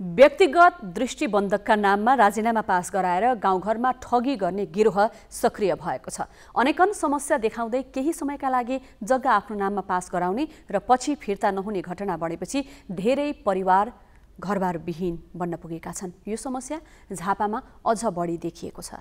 व्यक्तिगत दृष्टिबन्धकका नाममा राजीनामा पास गराएर गाउँघरमा ठगी गर्ने गिरोह सक्रिय भएको छ। अनेकन समस्या देखाउँदै केही समयका लागि जग्गा आफ्नो नाममा पास गराउने र पछि फिर्ता नहुने घटना बढेपछि धेरै परिवार घरबार विहीन बन्न पुगेका छन्। यो समस्या झापामा अझ बढी देखिएको छ।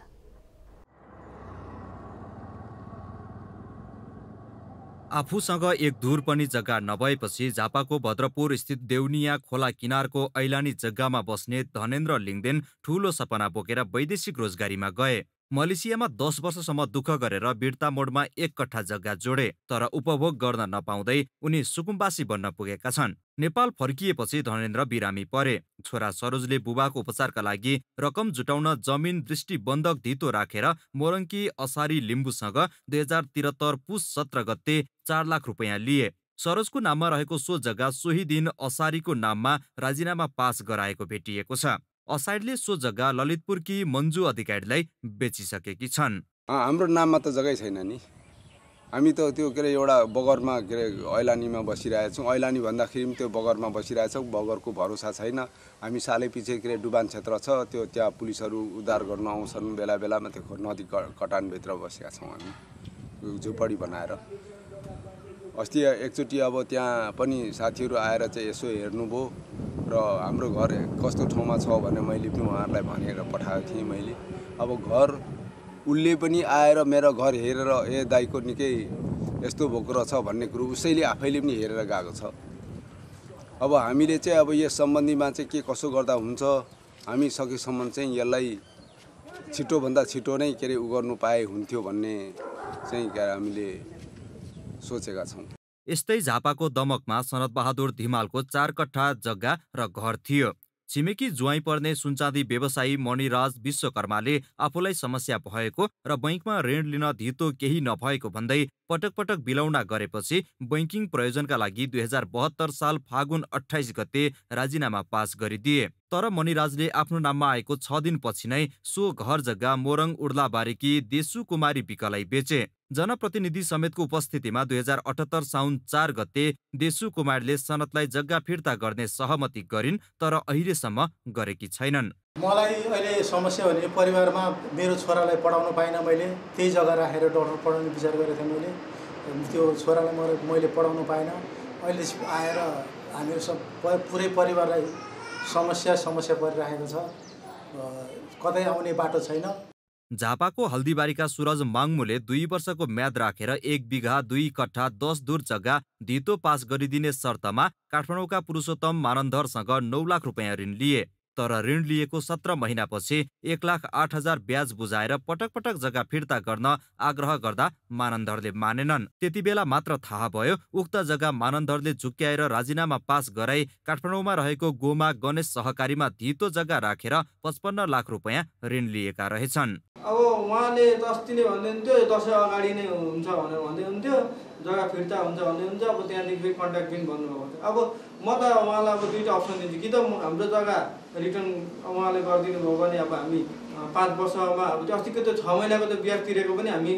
आफूसँग एक दूर पनि जग्गा नभएपछि झापाको भद्रपुर स्थित देउनिया खोला किनारको ऐलानी जग्गामा बस्ने धनेन्द्र लिङदेन ठूलो सपना बोकेर वैदेशिक रोजगारीमा गए। मलेसियामा दस वर्षसम्म दुःख गरेर बिर्ता मोडमा एक कट्ठा जग्गा जोडे तर उपभोग गर्न नपाउँदै उनी सुकुम्बासी बन्न पुगेका छन्। नेपाल फर्किएपछि धनेन्द्र बिरामी परे। छोरा सरोजले बुबाको उपचारका लागि रकम जुटाउन जमिन दृष्टिबन्धक धितो राखेर मोरङ्की असारी लिम्बूसँग दुई हजार त्रिहत्तर पुस सत्र गते चार लाख रुपियाँ लिए। सरोजको नाममा रहेको सो जग्गा सोही दिन असारीको नाममा राजीनामा पास गराएको भेटिएको छ। असाइडले सो जग्गा ललितपुरकी मन्जु अधिकारीलाई बेचिसकेकी छन्। हाम्रो नाममा त जग्गै छैन नि। हामी त त्यो के अरे एउटा बगरमा के अरे ऐलानीमा बसिरहेछौँ ऐलानी भन्दाखेरि पनि त्यो बगरमा बसिरहेछौँ बगरको भरोसा छैन। हामी सालै पछि के अरे डुबान क्षेत्र छ। त्यो त्यहाँ पुलिसहरू उद्धार गर्नु आउँछन्। बेला बेलामा त्यो नदी कटानभित्र बसेका छौँ हामी। झुपडी बनाएर। अस्ति एकचोटि अब त्यहाँ पनि साथीहरू आएर चाहिँ यसो हेर्नुभयो र हाम्रो घर कस्तो ठाउँमा छ भने मैले पनि उहाँहरूलाई भनेर पठाएको थिएँ मैले। अब घर उसले पनि आएर मेरो घर हेरेर ए दाईको निकै यस्तो भएको रहेछ भन्ने कुरो उसैले आफैले पनि हेरेर गएको छ। अब हामीले चाहिँ अब यस सम्बन्धीमा चाहिँ के कसो गर्दा हुन्छ हामी सकेसम्म चाहिँ यसलाई छिटोभन्दा छिटो नै के अरे उ गर्नु पाए हुन्थ्यो भन्ने चाहिँ हामीले सोचेका छौँ। यस्तै झापाको दमकमा सनदबहादुर धिमालको चार कट्ठा जग्गा र घर थियो। छिमेकी जुवाई पर्ने सुनचाँदी व्यवसायी मणिराज विश्वकर्माले आफूलाई समस्या भएको र बैङ्कमा ऋण लिन धितो केही नभएको भन्दै पटक पटक बिलौना गरेपछि बैङ्किङ प्रयोजनका लागि दुई हजार बहत्तर साल फागुन अठाइस गते राजीनामा पास गरिदिए। तर मणिराजले आफ्नो नाममा आएको छ दिनपछि नै सो घर जग्गा मोरङ उर्लाबारीकी देसु कुमारी विकलाई बेचे। जनप्रतिनिधि समेतको उपस्थितिमा दुई हजार अठहत्तर साउन चार गते देसु कुमारले सनतलाई जग्गा फिर्ता गर्ने सहमति गरिन् तर अहिलेसम्म गरेकी छैनन्। मलाई अहिले समस्या भने परिवारमा मेरो छोरालाई पढाउन पाइनँ मैले त्यही जग्गा राखेर डक्टर पढाउने विचार गरेको थिएँ मैले। त्यो छोरालाई म मैले पढाउनु पाइनँ। अहिले आएर हामीहरू सब पुरै परिवारलाई समस्या समस्या परिरहेको छ। कतै आउने बाटो छैन। झापाको हल्दीबारीका सुरज माङ्मुले दुई वर्षको म्याद राखेर एक बिघा दुई कट्ठा दस दूर जग्गा धितो पास गरिदिने शर्तमा काठमाडौँका पुरुषोत्तम मानन्धरसँग नौ लाख रुपियाँ ऋण लिए। तर ऋण लिएको सत्र महिनापछि एक लाख आठ हजार ब्याज बुझाएर पटक पटक जग्गा फिर्ता गर्न आग्रह गर्दा मानन्दरले मानेनन्। त्यति बेला मात्र थाहा भयो उक्त जग्गा मानन्दरले झुक्क्याएर राजीनामा पास गराई काठमाडौँमा रहेको गोमा गणेश सहकारीमा धितो जग्गा राखेर पचपन्न लाख रुपियाँ ऋण लिएका रहेछन्। अब उहाँले अस्ति नै भन्दै हुन्थ्यो दसैँ अगाडि नै हुन्छ भनेर भन्दै हुन्थ्यो जग्गा फिर्ता हुन्छ भन्दै हुन्छ अब त्यहाँदेखि फेरि कन्ट्याक्ट पनि भन्नुभएको थियो। अब म त उहाँलाई अब दुइटा अप्सन दिन्छु। कि त हाम्रो जग्गा रिटर्न उहाँले गरिदिनु भयो भने अब हामी पाँच वर्षमा अब त्यो अस्तिको त्यो छ महिनाको त्यो ब्याज तिरेको पनि हामी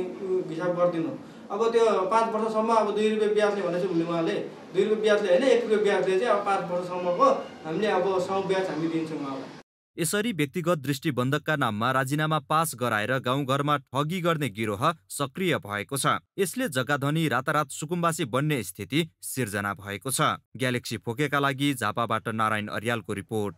हिसाब गरिदिनु। अब त्यो पाँच वर्षसम्म अब दुई रुपियाँ ब्याजले भनेपछि भने उहाँले। दुई रुपियाँ ब्याजले होइन एक रुपियाँ ब्याजले चाहिँ अब पाँच वर्षसम्मको हामीले अब सौ ब्याज हामी दिन्छौँ उहाँलाई। यसरी व्यक्तिगत दृष्टिबन्धकका नाममा राजीनामा पास गराएर गाउँघरमा ठगी गर्ने गिरोह सक्रिय भएको छ। यसले जग्गाधनी रातारात सुकुम्बासी बन्ने स्थिति सिर्जना भएको छ। ग्यालेक्सी फोकेका लागि झापाबाट नारायण अर्यालको रिपोर्ट।